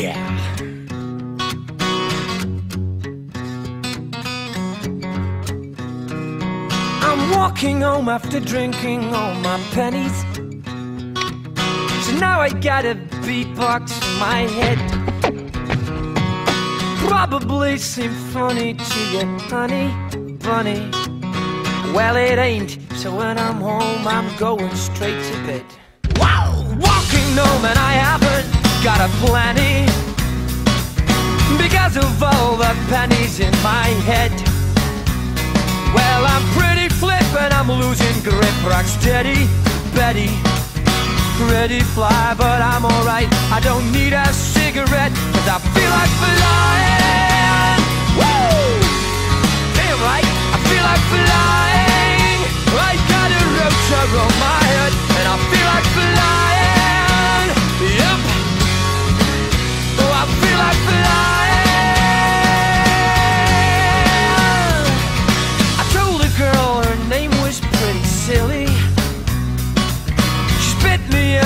Yeah. I'm walking home after drinking all my pennies. So now I got a beatbox in my head. Probably seem funny to you, honey, bunny. Well, it ain't. So when I'm home, I'm going straight to bed. Wow! Walking home and I haven't got a plenty because of all the pennies in my head. Well, I'm pretty flip and I'm losing grip. Rock steady, Betty. Pretty fly, but I'm alright. I don't need a cigarette, cause I feel like flying.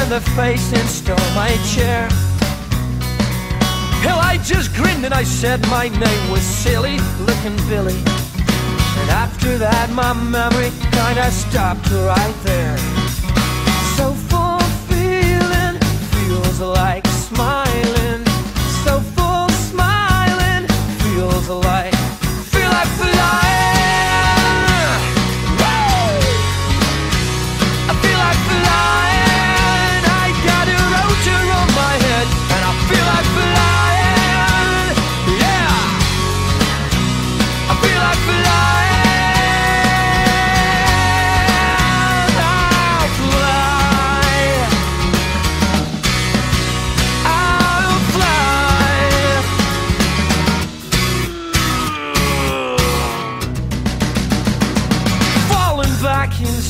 In the face and stole my chair. Hell, I just grinned and I said my name was silly looking Billy. And after that, my memory kinda stopped right there. So full feeling feels like smiling.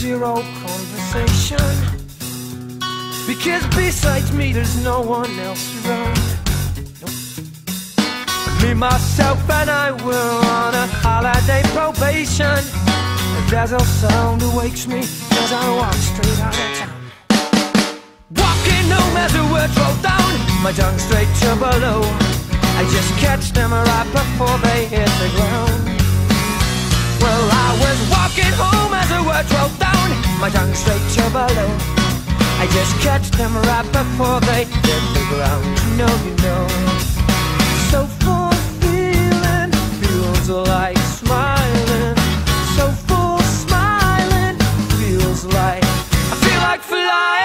Zero conversation. Because besides me, there's no one else around. Nope. Me, myself, and I were on a holiday probation. A dazzle sound awakes me as I walk straight out of town. Walking home as the words roll down, my tongue straight to below. I just catch them right before they hit the ground. my tongue straight to below. I just catch them right before they hit the ground. You know, you know. So full feeling feels like smiling. So full smiling feels like I feel like flying.